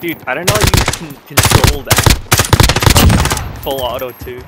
Dude, I don't know how you can control that. Full auto too.